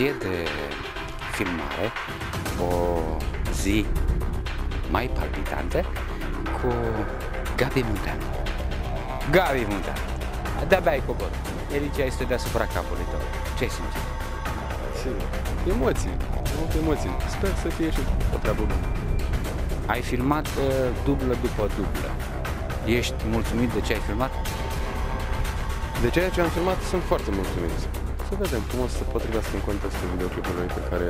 agenție de filmare o zi mai palpitantă cu Gabi Munteanu. Gabi Munteanu. De-abia ai coborât. Elicia este deasupra capului tău. Ce simți? Sigur. Emoții. Multe emoții. Sper să fie și o treabă bună. Ai filmat uh, dublă după dublă. Ești mulțumit de ce ai filmat? De ceea ce am filmat sunt foarte mulțumit. Să vedem cum o să se potrivească în contextul videoclipului pe care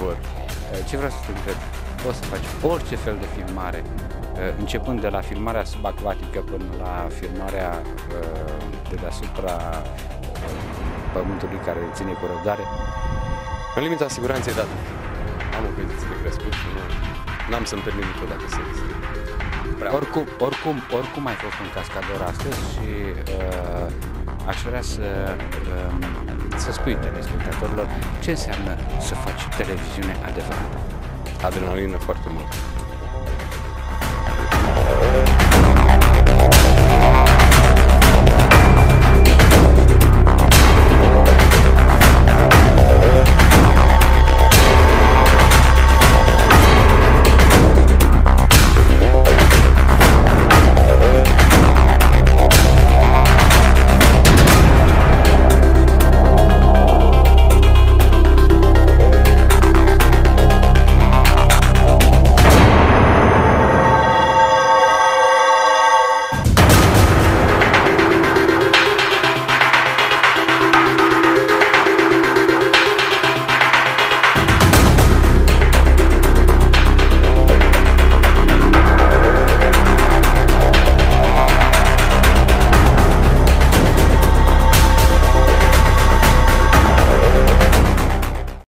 vor. Uh, Ce vreau să te întreb? Poți să faci orice fel de filmare, uh, începând de la filmarea subacvatică până la filmarea uh, de deasupra uh, pământului care îl ține cu răbdare. În limita siguranței, da. Am o condiție de crescut și nu n-am să-mi permit niciodată să să prea Oricum, oricum, oricum ai fost un cascador astăzi și uh, aș vrea să, uh, să spui telespectatorilor ce înseamnă să faci televiziune adevărată. adrenalină foarte mult.